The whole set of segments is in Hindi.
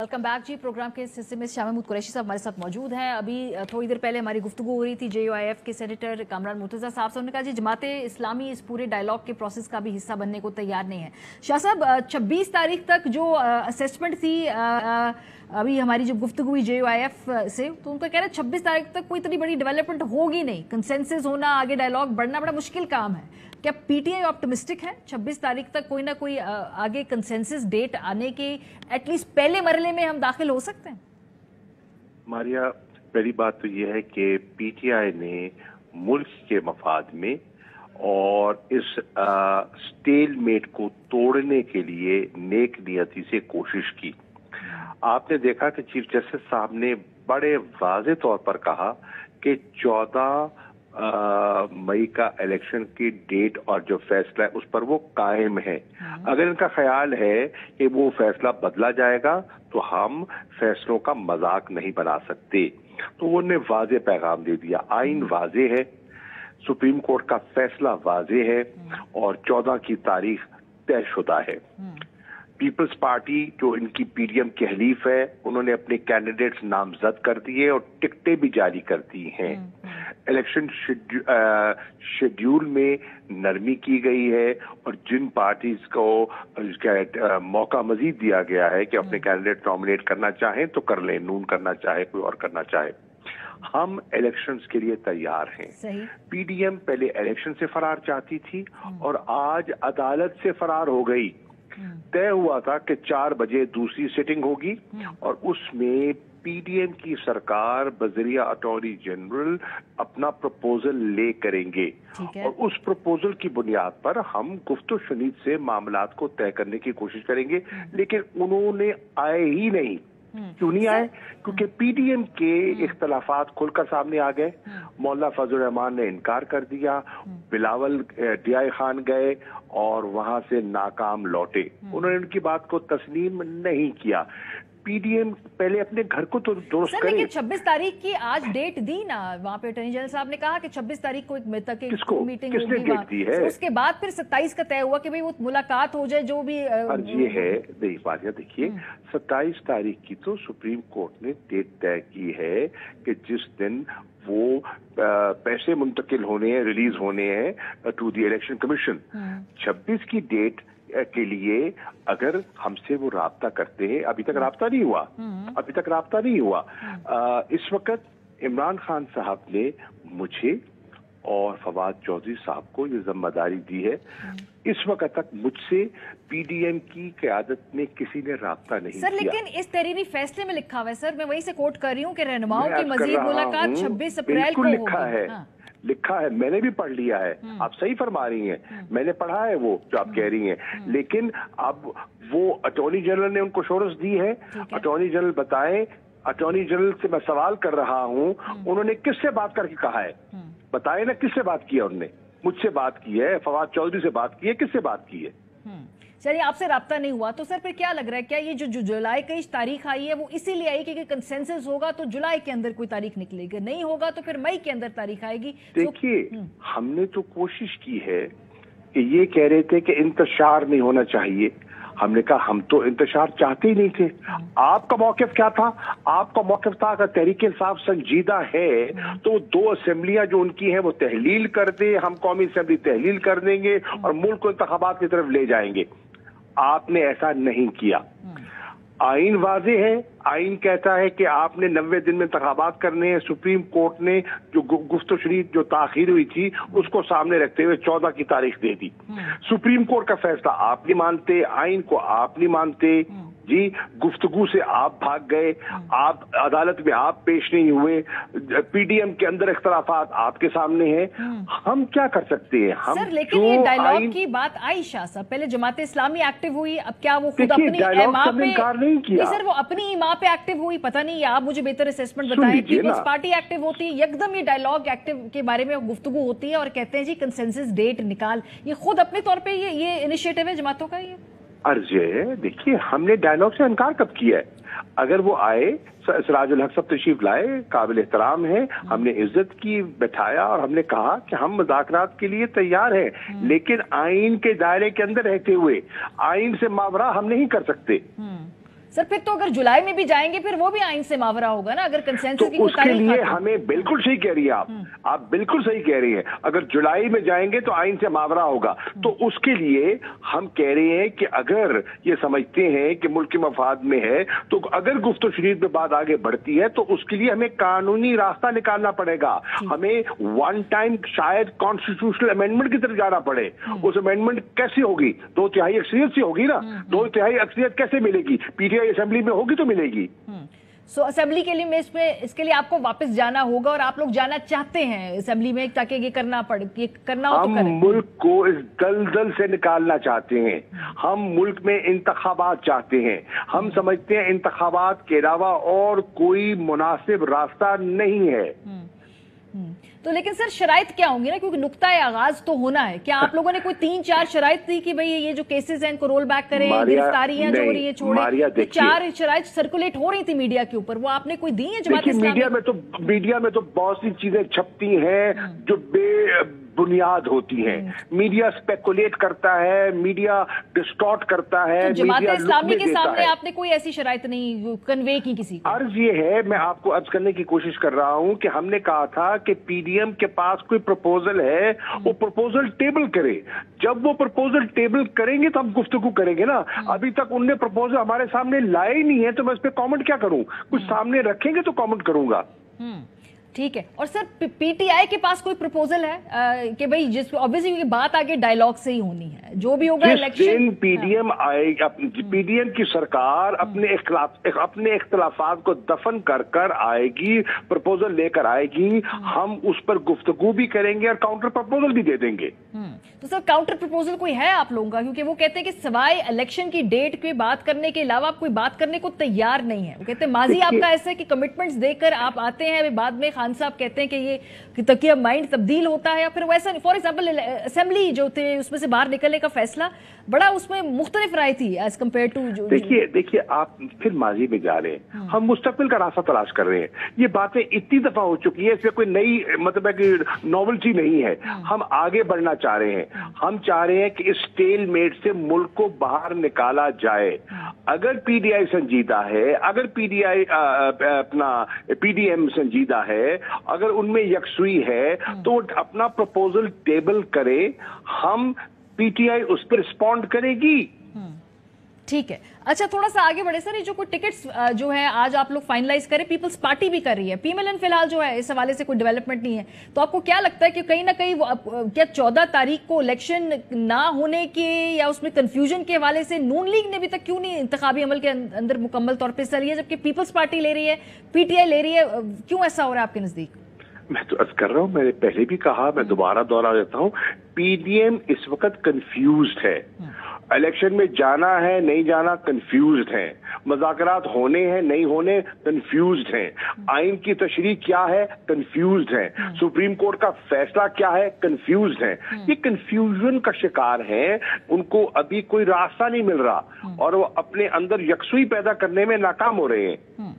वेलकम बैक जी प्रोग्राम के इस हिस्से में शाह महमूद कुरैशी साहब हमारे साथ मौजूद हैं। अभी थोड़ी देर पहले हमारी गुफ्तु हो रही थी जे के सेनेटर कामरान मुर्तजा साहब। से उन्होंने कहा, जी, जमात इस्लामी इस पूरे डायलॉग के प्रोसेस का भी हिस्सा बनने को तैयार नहीं है। शाह साहब छब्बीस तारीख तक जो असेसमेंट थी अभी हमारी जब गुफ्तु हुई जे से तो उनका कह रहे हैं, छब्बीस तारीख तक कोई इतनी बड़ी डेवलपमेंट होगी नहीं। कंसेंसस होना, आगे डायलॉग बढ़ना बड़ा मुश्किल काम है। क्या पीटीआई ऑप्टिमिस्टिक है? 26 तारीख तक कोई ना कोई आगे कंसेंसस डेट आने के एटलीस्ट पहले मरले में हम दाखिल हो सकते हैं? मारिया, पहली बात तो यह है कि पीटीआई ने मुल्क के मफाद में और इस स्टेल मेट को तोड़ने के लिए नेक नियति से कोशिश की। आपने देखा कि चीफ जस्टिस साहब ने बड़े वाजे तौर पर कहा कि चौदह मई का इलेक्शन की डेट और जो फैसला है उस पर वो कायम है। हाँ। अगर इनका ख्याल है कि वो फैसला बदला जाएगा तो हम फैसलों का मज़ाक नहीं बना सकते। तो वो ने वाजे पैगाम दे दिया। आइन हाँ। वाजे है सुप्रीम कोर्ट का फैसला वाजे है हाँ। और चौदह की तारीख तयशुदा है। पीपल्स पार्टी जो इनकी पीडीएम की हलीफ है उन्होंने अपने कैंडिडेट्स नामजद कर दिए और टिकटें भी जारी कर दी हैं। इलेक्शन शेड्यूल में नरमी की गई है और जिन पार्टीज़ को मौका मजीद दिया गया है कि अपने कैंडिडेट नॉमिनेट करना चाहें तो कर लें नून करना चाहे कोई और करना चाहे हम इलेक्शंस के लिए तैयार हैं पीडीएम पहले इलेक्शन से फरार चाहती थी हम्म। और आज अदालत से फरार हो गई हम्म। तय हुआ था कि चार बजे दूसरी सिटिंग होगी हम्म। और उसमें पीडीएम की सरकार बजरिया अटॉर्नी जनरल अपना प्रपोजल ले करेंगे। और उस प्रपोजल की बुनियाद पर हम गुफ्त शनीद से मामला को तय करने की कोशिश करेंगे। हम्म। लेकिन उन्होंने आए ही नहीं। हम्म। क्यों नहीं आए? क्योंकि पीडीएम के हम्म। इख्तलाफात खुलकर सामने आ गए। मौला फजल रहमान ने इनकार कर दिया। बिलावल डियाई खान गए और वहाँ से नाकाम लौटे। उन्होंने उनकी बात को तस्लीम नहीं किया। पीडीएम पहले अपने घर को तो दुरुस्त करे लेकिन 26 तारीख की आज डेट दी ना वहाँ पे अटर्नी जनरल साहब ने कहा कि 26 तारीख को एक तक एक किसको? मीटिंग किसने डेट दी है? तो उसके बाद फिर 27 का तय हुआ कि भाई वो मुलाकात हो जाए जो भी ये है नहीं बात देखिए हम्म। सत्ताईस तारीख की तो सुप्रीम कोर्ट ने डेट तय की है कि जिस दिन वो पैसे मुंतकिल होने हैं रिलीज़ होने हैं टू द इलेक्शन कमीशन छब्बीस की डेट के लिए अगर हमसे वो रबता करते हैं अभी तक रबता नहीं हुआ हम्म। अभी तक रबता नहीं हुआ आ, इस वक्त इमरान खान साहब ने मुझे और फवाद चौधरी साहब को ये ज़िम्मेदारी दी है हम्म। इस वक्त तक मुझसे पीडीएम की क्यादत में किसी ने रबता नहीं सर। लेकिन इस तहरीरी फैसले में लिखा हुआ है सर मैं वही से कोट कर रही हूँ कि रहनुमाओं की मजीद मुलाकात छब्बीस अप्रैल को लिखा है हाँ। लिखा है मैंने भी पढ़ लिया है। हम्म। आप सही फरमा रही हैं। हम्म। मैंने पढ़ा है वो जो आप कह रही हैं। हम्म। लेकिन अब वो अटॉर्नी जनरल ने उनको शोरस दी है। अटॉर्नी जनरल बताए अटॉर्नी जनरल से मैं सवाल कर रहा हूँ उन्होंने किससे बात करके कहा है? बताए ना किससे बात किया उनने? उन्होंने मुझसे बात की है फवाद चौधरी से बात की है किससे बात की है? चलिए आपसे रब्ता नहीं हुआ तो सर फिर क्या लग रहा है? क्या ये जो जुलाई की तारीख आई है वो इसीलिए आई क्योंकि कंसेंसस होगा तो जुलाई के अंदर कोई तारीख निकलेगी? नहीं होगा तो फिर मई के अंदर तारीख आएगी। देखिए तो, हमने तो कोशिश की है कि ये कह रहे थे कि इंतज़ार नहीं होना चाहिए। हमने कहा हम तो इंतज़ार चाहते ही नहीं थे। आपका मौकफ क्या था? आपका मौकफ था अगर तहरीक इंसाफ संजीदा है तो दो असम्बलियाँ जो उनकी हैं वो तहलील कर दे हम कौमी असम्बली तहलील कर देंगे और मुल्क को इंतबात की तरफ़ ले जाएँगे। आपने ऐसा नहीं किया। आइन वाजे है। आइन कहता है कि आपने नब्बे दिन में इंतबात करने हैं। सुप्रीम कोर्ट ने जो गुफ्त शरीफ जो ताखिर हुई थी उसको सामने रखते हुए चौदह की तारीख दे दी। हम्म। सुप्रीम कोर्ट का फैसला आप नहीं मानते आइन को आप नहीं मानते। हम्म। जी गुफ्तगु से आप भाग गए। आप अदालत में आप पेश नहीं हुए। पीडीएम के अंदर इख्तलाफात आपके सामने हैं। हम क्या कर सकते हैं? हम सर लेकिन ये डायलॉग की बात आई शाह साहब पहले जमात इस्लामी एक्टिव हुई अब क्या वो खुद अपनी पे नहीं किया। सर वो अपनी इमाम पे एक्टिव हुई पता नहीं आप मुझे बेहतर असेसमेंट बताएँ। पीपल्स पार्टी एक्टिव होती है एकदम ये डायलॉग एक्टिव के बारे में गुफ्तगु होती है और कहते हैं जी कंसेंसस डेट निकाल। ये खुद अपने तौर पर ये ये इनिशिएटिव है जमातों का ये? अर्ज़ है देखिए हमने डायलॉग से इनकार कब किया है अगर वो आए सराजुल हक सब तशीफ लाए काबिल एहतराम है हमने इज़्ज़त की बैठाया और हमने कहा कि हम मुजाकरात के लिए तैयार हैं हम्म। लेकिन आइन के दायरे के अंदर रहते हुए आइन से मावरा हम नहीं कर सकते हम्म। सर फिर तो अगर जुलाई में भी जाएँगे फिर वो भी आइन से मावरा होगा ना अगर कंसेंसस तो की उसके लिए। हमें बिल्कुल सही कह रही है आप। आप बिल्कुल सही कह रही हैं। अगर जुलाई में जाएँगे तो आइन से मावरा होगा। तो उसके लिए हम कह रहे हैं कि अगर ये समझते हैं कि मुल्क के मफाद में है तो अगर गुफ्त शरीफ में बात आगे बढ़ती है तो उसके लिए हमें कानूनी रास्ता निकालना पड़ेगा। हमें वन टाइम शायद कॉन्स्टिट्यूशनल अमेंडमेंट की तरफ़ जाना पड़े। उस अमेंडमेंट कैसे होगी? दो तिहाई अक्सरियत से होगी ना? दो तिहाई अक्सरियत कैसे मिलेगी? पीटीआई असेंबली में होगी तो मिलेगी। सो असेंबली के लिए मैं इसमें इसके लिए आपको वापस जाना होगा और आप लोग जाना चाहते हैं असेंबली में ताकि ये करना पड़े ये करना हो तो हम करें। मुल्क को इस दलदल से निकालना चाहते हैं। हम मुल्क में इंतखाबात चाहते हैं। हम समझते हैं इंतखाबात के अलावा और कोई मुनासिब रास्ता नहीं है। हम्म। तो लेकिन सर शराइत क्या होंगी ना? क्योंकि नुकता है आगाज़ तो होना है। क्या आप लोगों ने कोई तीन चार शराइत दी कि भाई ये जो केसेस हैं इनको रोल बैक करें गिरफ्तारियाँ जो हो रही है छोड़े। तो चार शराइत सर्कुलेट हो रही थी मीडिया के ऊपर। वो आपने कोई दी है जमात मीडिया में तो मीडिया में तो बहुत सी चीज़ें छपती हैं। जो बे बुनियाद होती है। मीडिया स्पेकुलेट करता है मीडिया डिस्टॉर्ट करता है तो जमात मीडिया इस्लामी के सामने। आपने कोई ऐसी शराइत नहीं कन्वे की किसी को? अर्ज़ ये है मैं आपको अर्ज़ करने की कोशिश कर रहा हूँ कि हमने कहा था कि पीडीएम के पास कोई प्रपोजल है वो प्रपोजल टेबल करे। जब वो प्रपोजल टेबल करेंगे तो हम गुफ्तगु करेंगे ना। अभी तक उनने प्रपोजल हमारे सामने लाए ही नहीं है तो मैं इस पर कमेंट क्या करूँ? कुछ सामने रखेंगे तो कॉमेंट करूँगा। हम्म, ठीक है। और सर पीटीआई के पास कोई प्रपोजल है? कि भाई जिस ऑब्वियसली क्योंकि बात आगे डायलॉग से ही होनी है। जो भी होगा इलेक्शन पीडीएम आएगा पीडीएम की सरकार अपने इख्लाफ अपने इख्तलाफात को दफन कर कर आएगी प्रपोजल लेकर आएगी हम उस पर गुफ्तगू भी करेंगे और काउंटर प्रपोजल भी दे देंगे। हम्म, तो सर काउंटर प्रपोजल कोई है आप लोगों का? क्योंकि वो कहते हैं कि सवाए इलेक्शन की डेट की बात करने के अलावा आप कोई बात करने को तैयार नहीं है। वो कहते हैं माजी आपका ऐसा है कि कमिटमेंट्स देकर आप आते हैं बाद में खान साहब कहते हैं कि ये तकिया माइंड तब्दील होता है या फिर वैसा फॉर एग्ज़ाम्पल असेंबली जो थे उसमें से बाहर निकलने का फैसला बड़ा उसमें मुख्तलिफ़ राय थी एज कंपेयर टू देखिए देखिए आप फिर माजी में जा रहे हैं। हम मुस्तकबिल का रास्ता तलाश कर रहे हैं। ये बातें इतनी दफ़ा हो चुकी है इसमें कोई नई मतलब है कि नॉवल्टी नहीं है। हम आगे बढ़ना चाह रहे हैं। हम चाह रहे हैं कि इस स्टेल मेट से मुल्क को बाहर निकाला जाए। अगर पीडीआई संजीदा है अगर पीडीआई अपना पीडीएम संजीदा है अगर उनमें यकसुई है तो अपना प्रपोजल टेबल करे हम पीटीआई उस पर रिस्पॉन्ड करेगी। ठीक है। अच्छा थोड़ा सा आगे बढ़े सर ये जो कोई टिकट्स जो है आज आप लोग फाइनलाइज करें पीपल्स पार्टी भी कर रही है। पीएमएलएन फ़िलहाल जो है इस हवाले से कोई डेवलपमेंट नहीं है। तो आपको क्या लगता है कि कहीं ना कहीं क्या चौदह तारीख को इलेक्शन ना होने के या उसमें कंफ्यूजन के हवाले से नून लीग ने अभी तक क्यों नहीं इंतबी अमल के अं- अंदर मुकम्मल तौर पर हिस्सा लिया जबकि पीपल्स पार्टी ले रही है पीटीआई ले रही है क्यों ऐसा हो रहा है आपके नज़दीक? मैं तो अर्ज़ कर रहा हूँ मैंने पहले भी कहा मैं दोबारा दोहरा देता हूँ पीडीएम इस वक्त कंफ्यूज्ड है। इलेक्शन में जाना है नहीं जाना कंफ्यूज्ड है। मजाकरात होने हैं नहीं होने कंफ्यूज्ड हैं। आइन की तशरी क्या है? कंफ्यूज है। सुप्रीम कोर्ट का फैसला क्या है? कंफ्यूज है। ये कंफ्यूजन का शिकार हैं। उनको अभी कोई रास्ता नहीं मिल रहा। और वो अपने अंदर यकसुई पैदा करने में नाकाम हो रहे हैं। हम्म।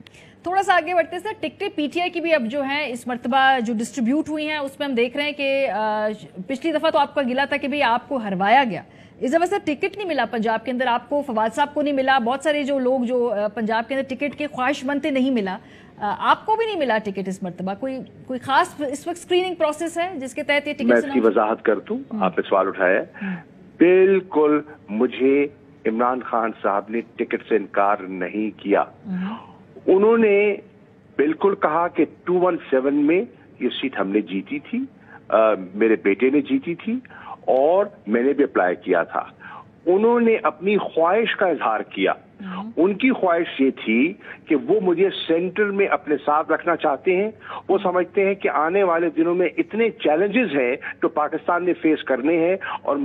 थोड़ा सा आगे बढ़ते सर टिकटें पीटीआई की भी अब जो है इस मरतबा जो डिस्ट्रीब्यूट हुई हैं उसमें हम देख रहे हैं कि पिछली दफ़ा तो आपका गिला था कि भाई आपको हरवाया गया। इस दफ़ा सर टिकट नहीं मिला पंजाब के अंदर। आपको फवाद साहब को नहीं मिला बहुत सारे जो लोग जो पंजाब के अंदर टिकट के ख्वाहिशमंद थे नहीं मिला। आपको भी नहीं मिला टिकट इस मरतबा? कोई कोई खास इस वक्त स्क्रीनिंग प्रोसेस है जिसके तहत ये मैं टिकट इसकी वजाहत कर दूँ? आपने सवाल उठाया बिल्कुल मुझे इमरान खान साहब ने टिकट से इनकार नहीं किया। उन्होंने बिल्कुल कहा कि 217 में ये सीट हमने जीती थी। अ, मेरे बेटे ने जीती थी। और मैंने भी अप्लाई किया था। उन्होंने अपनी ख्वाहिश का इजहार किया। उनकी ख्वाहिश ये थी कि वो मुझे सेंटर में अपने साथ रखना चाहते हैं। वो समझते हैं कि आने वाले दिनों में इतने चैलेंजेस हैं जो पाकिस्तान ने फेस करने हैं और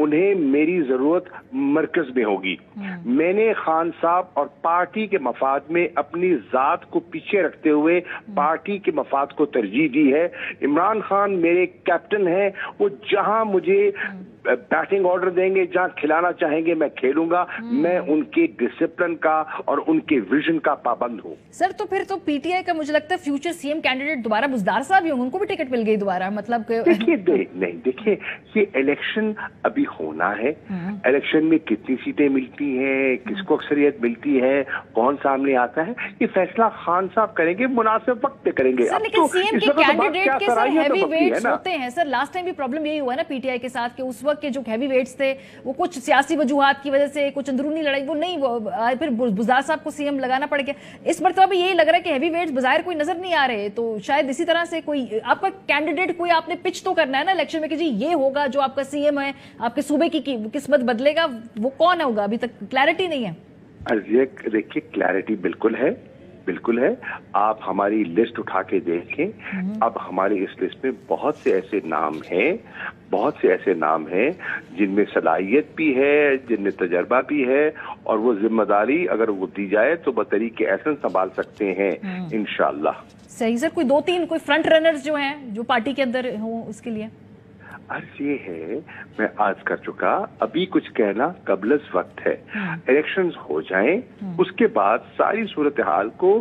उन्हें मेरी ज़रूरत मरकज में होगी। मैंने खान साहब और पार्टी के मफाद में अपनी जात को पीछे रखते हुए पार्टी के मफाद को तरजीह दी है। इमरान खान मेरे कैप्टन हैं। वो जहाँ मुझे बैटिंग ऑर्डर देंगे जहाँ खिलाना चाहेंगे मैं खेलूँगा। मैं उनके डिसिप्लिन का और उनके विजन का पाबंद हूँ। सर तो फिर तो पीटीआई का मुझे लगता है फ्यूचर सीएम कैंडिडेट दोबारा बुजदार साहब ही होंगे उनको भी टिकट मिल गई दोबारा मतलब देखिए दे, नहीं देखिए ये इलेक्शन अभी होना है। हम्म। इलेक्शन में कितनी सीटें मिलती हैं किसको अक्सरियत मिलती है कौन सामने आता है ये फैसला खान साहब करेंगे मुनासिब वक्त पे करेंगे। सर लेकिन तो सीएम के वक्त तो कैंडिडेट के सर हैवी वेट्स होते हैं सर लास्ट टाइम भी प्रॉब्लम यही हुआ ना पीटीआई के साथ कि उस वक्त के जो हैवी वेट्स थे, वो कुछ सियासी वजूहत की वजह से, कुछ अंदरूनी लड़ाई, वो नहीं, वो फिर बुजदार साहब को सीएम लगाना पड़ गया। इस मरतबा भी यही लग रहा है कि हैवी वेट्स बाज़ार कोई नज़र नहीं आ रहे तो शायद इसी तरह से कोई, आपका कैंडिडेट कोई आपने पिच तो करना है ना इलेक्शन में कि जी, ये होगा जो आपका सीएम है, आपके सूबे की किस्मत बदलेगा, वो कौन होगा? अभी तक क्लैरिटी नहीं है। देखिए क्लैरिटी बिल्कुल है। बिल्कुल है। आप हमारी लिस्ट उठा के देखें। अब हमारी इस लिस्ट में बहुत से ऐसे नाम हैं बहुत से ऐसे नाम हैं जिनमें सलाहियत भी है जिनमें तजर्बा भी है और वो ज़िम्मेदारी अगर वो दी जाए तो बतरीके ऐसा संभाल सकते हैं इंशाल्लाह। सही सर कोई दो तीन कोई फ्रंट रनर्स जो हैं जो पार्टी के अंदर हो उसके लिए? अर्ज़ ये है मैं आज कर चुका अभी कुछ कहना कबलस वक्त है। इलेक्शन हो जाए उसके बाद सारी सूरत हाल को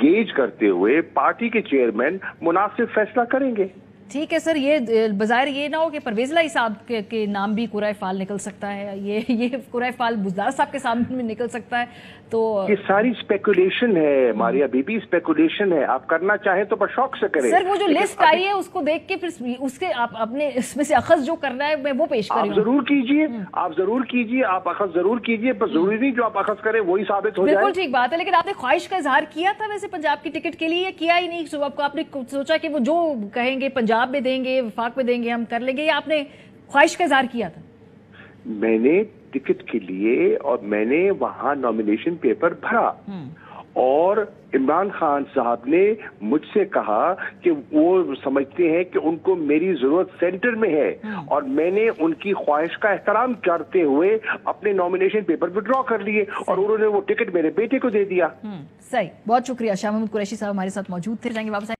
गेज करते हुए पार्टी के चेयरमैन मुनासिब फैसला करेंगे। ठीक है सर ये बाज़ार ये ना हो कि परवेज लाई साहब के, के नाम भी कुराय फाल निकल सकता है ये ये कुराय फाल बुजदार साहब के सामने में निकल सकता है तो ये सारी स्पेकुलेशन है मारिया बीबी स्पेकुलेशन है आप करना चाहें तो बशौक से करें। सर वो जो लिस्ट आई है उसको देख के फिर उसके आप अपने इसमें से अखज जो करना है मैं वो पेश कर हूँ। ज़रूर कीजिए आप ज़रूर कीजिए आप अखज ज़रूर कीजिए पर ज़रूरी नहीं जो आप अखज करें वही साबित हो बिल्कुल ठीक बात है लेकिन आपने ख्वाहिश का इजहार किया था वैसे पंजाब की टिकट के लिए किया ही नहीं सो आपको आपने सोचा कि वो जो कहेंगे पंजाब में देंगे विफाक में देंगे हम कर लेंगे। या आपने ख्वाहिश का इजहार किया था। मैंने टिकट के लिए और मैंने वहाँ नॉमिनेशन पेपर भरा। और इमरान खान साहब ने मुझसे कहा कि वो समझते हैं कि उनको मेरी ज़रूरत सेंटर में है। और मैंने उनकी ख्वाहिश का एहतराम करते हुए अपने नॉमिनेशन पेपर विड्रॉ कर लिए और उन्होंने वो टिकट मेरे बेटे को दे दिया। हम्म, सही। बहुत शुक्रिया। शाह महमूद कुरैशी साहब हमारे साथ मौजूद थे। जाएँगे वापस